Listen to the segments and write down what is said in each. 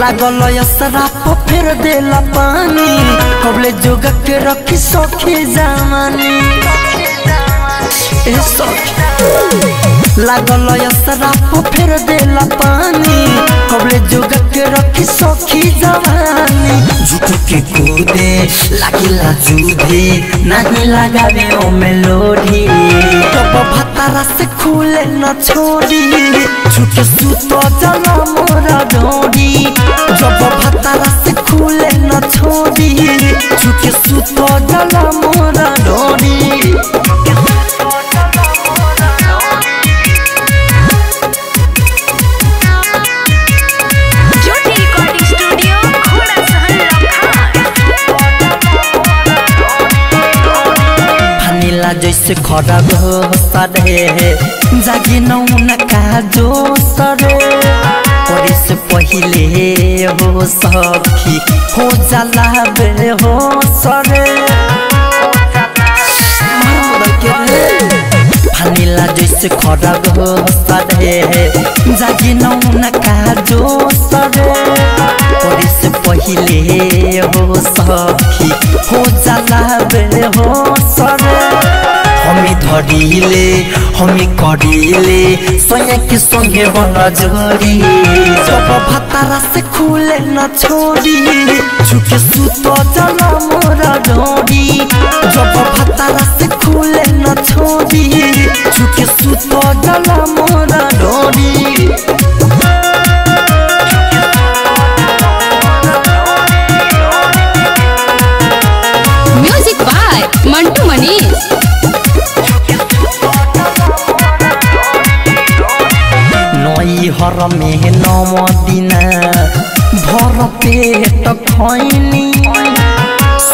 लागल पर फेर देला पानी। कबले जोग के रखी सखी जमानी लागल पर फेर देला पानी। कबले जोग के रखी सखी जवानी। झूठ के कूदे, लागिला जूदे नहीं लगावे ओ मेलोडी। तब भतारा से खुले न छोड़ी झूठ सुतो जला मोरा डोरी सुतो मोरा डोरी जैसे खराब हो सरे जागी नौन का जो सरे पहिले हो सखी हो जाला हो फनीला जैसे हो सरे जागी नौन का जो सरे से पहिले हो सखी। हो जाला हो सरे हमी धरिले हमी करिले सोया संगे बना जब भतारा से खुले न छोड़ी। झुके सुतो जला मोरा डोरी। जला मोरा डोरी म्यूज़िक बाय मंटू मनीष नई हर में नव दिन भर पेट खैनी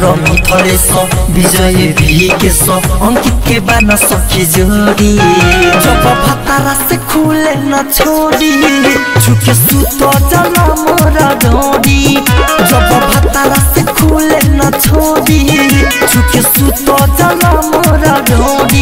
थरे स विजय स अंकित के सखी जोड़ी जब से खुले न छोड़ी झुके सुतो जना मोरा डोरी जब भतारा से खुले न छोड़ी झुके सुतो जना मोरा डोरी